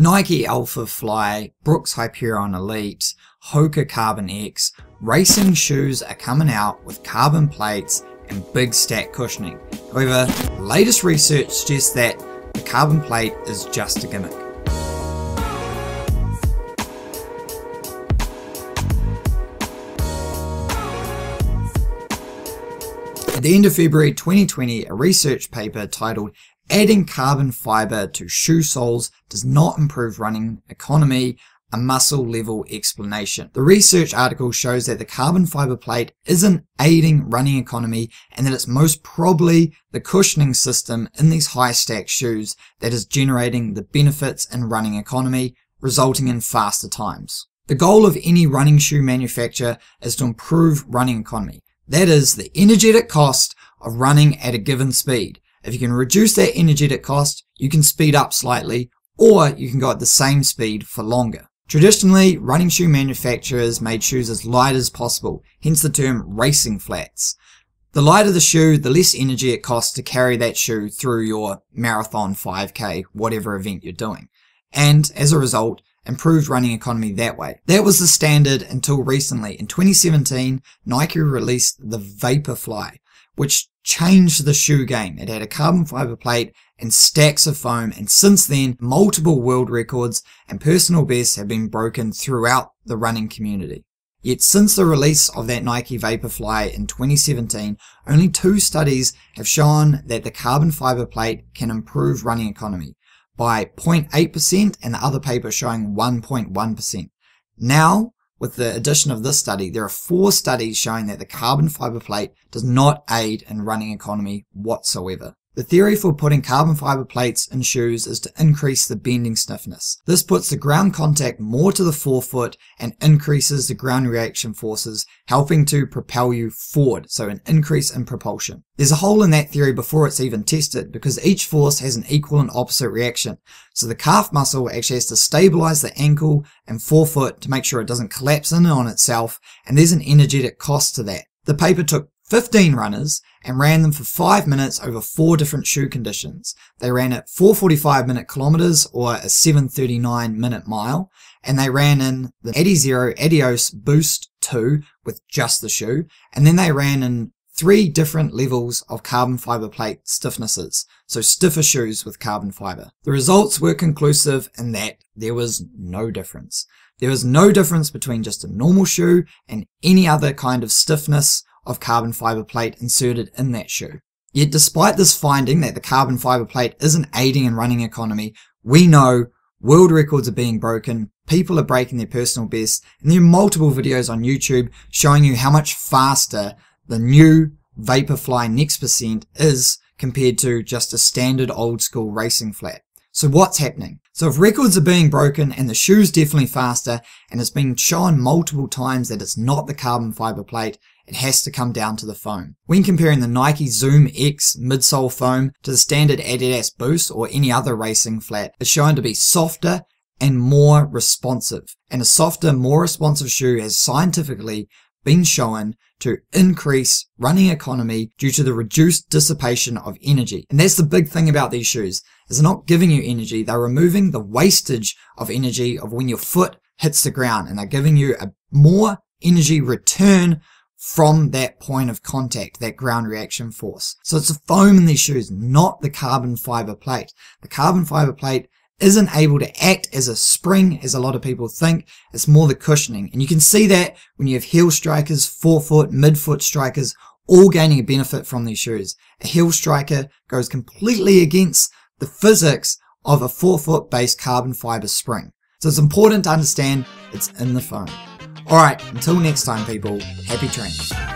Nike AlphaFly, Brooks Hyperion Elite, Hoka Carbon X, racing shoes are coming out with carbon plates and big stack cushioning. However, latest research suggests that the carbon plate is just a gimmick. At the end of February 2020, a research paper titled Adding carbon fiber to shoe soles does not improve running economy, a muscle level explanation. The research article shows that the carbon fiber plate isn't aiding running economy and that it's most probably the cushioning system in these high stack shoes that is generating the benefits in running economy, resulting in faster times. The goal of any running shoe manufacturer is to improve running economy. That is the energetic cost of running at a given speed. If you can reduce that energetic cost, you can speed up slightly, or you can go at the same speed for longer. Traditionally, running shoe manufacturers made shoes as light as possible, hence the term racing flats. The lighter the shoe, the less energy it costs to carry that shoe through your marathon, 5k, whatever event you're doing. And as a result, improved running economy that way. That was the standard until recently. In 2017, Nike released the Vaporfly, which changed the shoe game. It had a carbon fiber plate and stacks of foam, and since then, multiple world records and personal bests have been broken throughout the running community. Yet since the release of that Nike Vaporfly in 2017, only two studies have shown that the carbon fiber plate can improve running economy by 0.8% and the other paper showing 1.1%. Now, with the addition of this study, there are four studies showing that the carbon fiber plate does not aid in running economy whatsoever. The theory for putting carbon fiber plates in shoes is to increase the bending stiffness. This puts the ground contact more to the forefoot and increases the ground reaction forces, helping to propel you forward, so an increase in propulsion. There's a hole in that theory before it's even tested because each force has an equal and opposite reaction. So the calf muscle actually has to stabilize the ankle and forefoot to make sure it doesn't collapse in on itself, and there's an energetic cost to that. The paper took 15 runners and ran them for 5 minutes over 4 different shoe conditions. They ran at 445 minute kilometers or a 739 minute mile and they ran in the Adizero Adios Boost 2 with just the shoe and then they ran in three different levels of carbon fiber plate stiffnesses, so stiffer shoes with carbon fiber. The results were conclusive in that there was no difference. There was no difference between just a normal shoe and any other kind of stiffness of carbon fiber plate inserted in that shoe. Yet despite this finding that the carbon fiber plate isn't aiding in running economy, we know world records are being broken, people are breaking their personal bests, and there are multiple videos on YouTube showing you how much faster the new Vaporfly Next Percent is compared to just a standard old school racing flat. So what's happening? So if records are being broken and the shoe's definitely faster and it's been shown multiple times that it's not the carbon fiber plate, it has to come down to the foam. When comparing the Nike Zoom X midsole foam to the standard Adidas Boost or any other racing flat, it's shown to be softer and more responsive. And a softer, more responsive shoe has scientifically been shown to increase running economy due to the reduced dissipation of energy. And that's the big thing about these shoes, is they're not giving you energy, they're removing the wastage of energy of when your foot hits the ground and they're giving you a more energy return from that point of contact, that ground reaction force. So it's the foam in these shoes, not the carbon fiber plate. The carbon fiber plate isn't able to act as a spring as a lot of people think. It's more the cushioning. And you can see that when you have heel strikers, forefoot, midfoot strikers, all gaining a benefit from these shoes. A heel striker goes completely against the physics of a forefoot based carbon fiber spring. So it's important to understand it's in the foam. Alright, until next time people, happy training.